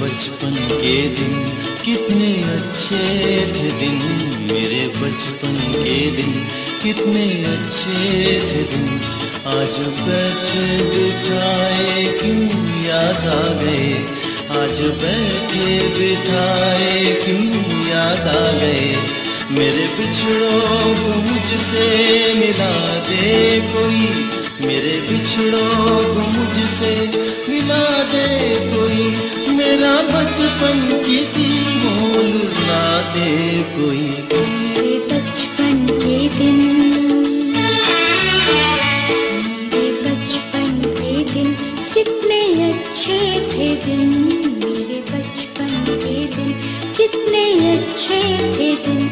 बचपन के दिन, कितने अच्छे थे दिन मेरे बचपन के दिन, कितने अच्छे थे दिन। आज बैठे बिठाए क्यों याद आ गए? आज बैठे बिठाए, क्यों याद आ गए? मेरे बिछड़ों को मुझसे मिला दे कोई मेरे बिछड़ों मुझसे मिला दे कोई। मेरा बचपन किसी मोल ला दे कोई। मेरे बचपन के दिन। मेरे बचपन के दिन। कितने अच्छे दिन। मेरे बचपन के दिन। कितने अच्छे थे दिन।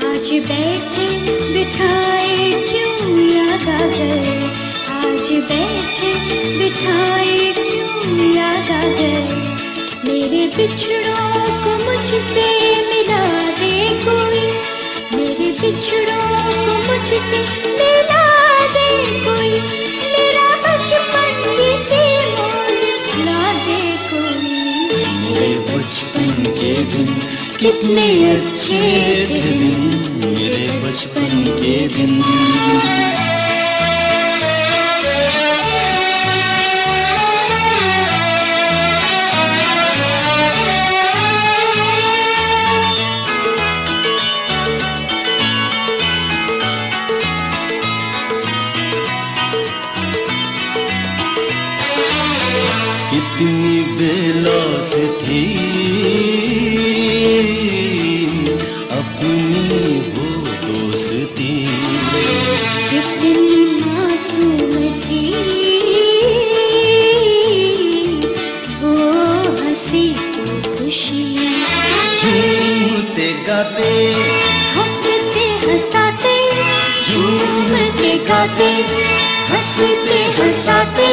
आज बैठे बिठाए क्यों याद आ गए बैठे बिठाए क्यों याद आ गए मेरे बिछड़ों को मुझसे मिला दे कोई। मेरे बिछड़ों को मुझसे मिला दे कोई। मेरा बचपन किसी मोल दे कोई। मेरे बचपन के दिन कितने अच्छे थे। दिन। मेरे बचपन के दिन। बेलौस थी अपनी वो दोस्ती। कितनी मासूम थी वो हँसी तो खुशी। झूमते गाते। हँसते हंसाते झूमते गाते हँसते हंसाते।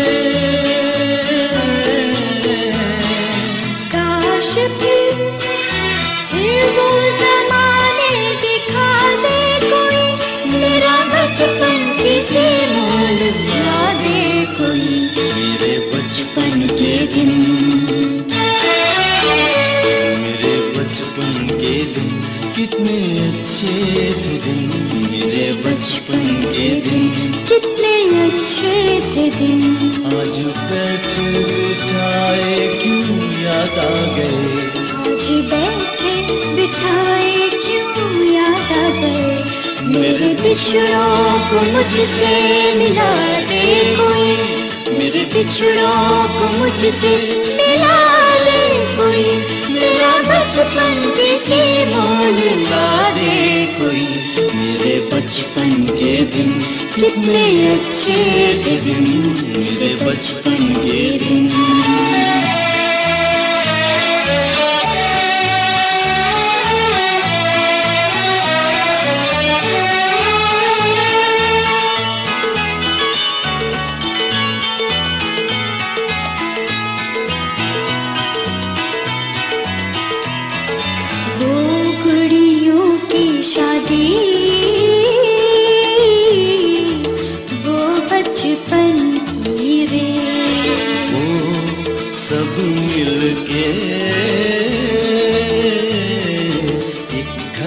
थे दिन। आज बैठे बिठाए क्यों याद आ गए? आज बैठे बिठाए क्यों याद आ गए? मेरे बिछड़ों को मुझसे मिला दे कोई। मेरे बिछड़ों को मुझसे मिला दे कोई। मेरा बचपन किसी मोल ला दे कोई। मेरे बचपन के दिन कितने अच्छे थे दिन। मेरे बचपन के दिन।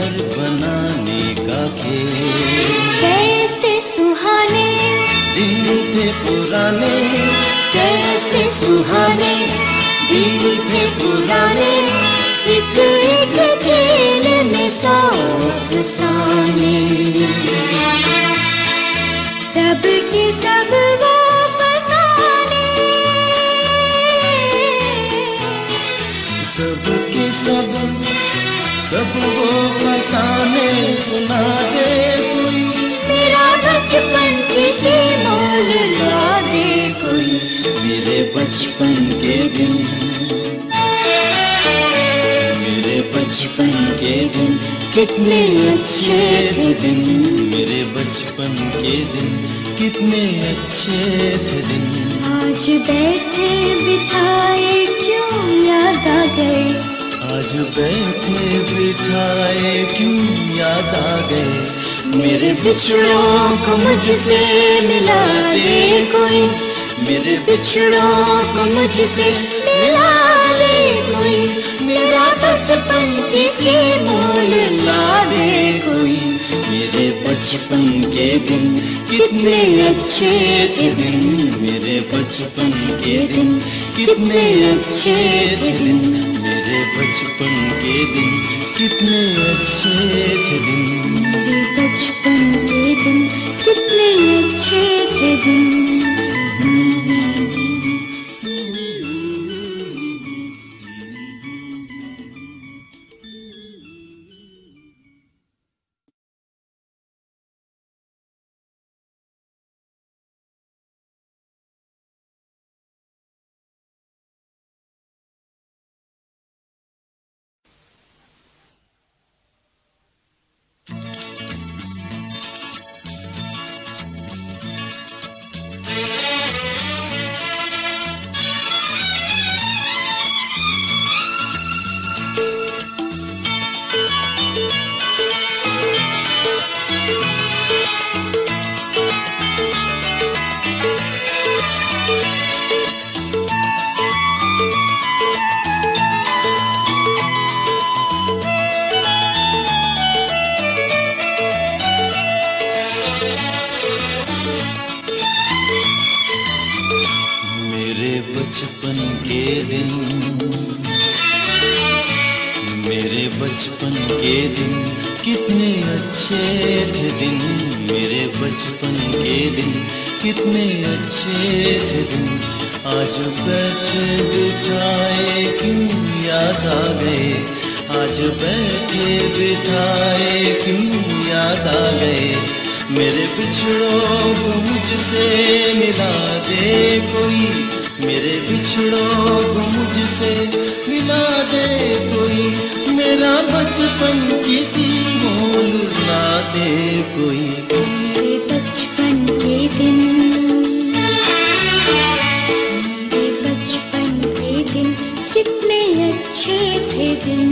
घर बनाने का खेल। कैसे सुहाने। दिन थे पुराने। कैसे सुहाने। दिन थे पुराने। एक एक खेल में सौ बचपन किसी मोल ला दे कोई। मेरे बचपन के दिन। मेरे बचपन के दिन। कितने अच्छे थे दिन। मेरे बचपन के दिन। कितने अच्छे थे दिन। आज बैठे बिठाए क्यों याद आ गए? आज बैठे बिठाए क्यों याद आ गए? मेरे बिछड़ों को मुझसे मिला दे कोई। मेरे बिछड़ों को मुझसे मिला दे कोई। मेरा बचपन किसी मोल ला दे कोई। मेरे बचपन के दिन कितने अच्छे थे दिन। मेरे बचपन के दिन कितने अच्छे थे दिन। मेरे बचपन के दिन कितने अच्छे थे दिन। बचपन के दिन कितने अच्छे थे दिन। बचपन के दिन, कितने अच्छे थे दिन मेरे बचपन के दिन, कितने अच्छे थे दिन। आज बैठे बिठाए, क्यों याद आ गए? आज बैठे बिठाए, क्यों याद आ गए? मेरे बिछड़ों को मुझसे मिला दे कोई। मेरे बिछड़ों को मुझसे मिला दे कोई। बचपन किसी मोल ला दे कोई। मेरे बचपन के दिन। मेरे बचपन के दिन। कितने अच्छे थे दिन।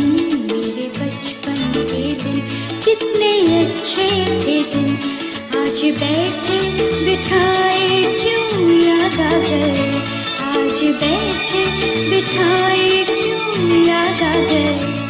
मेरे बचपन के दिन। कितने अच्छे थे दिन। आज बैठे बिठाए क्यों याद आ गए? आज बैठे बिठाए क्यों याद आ गए?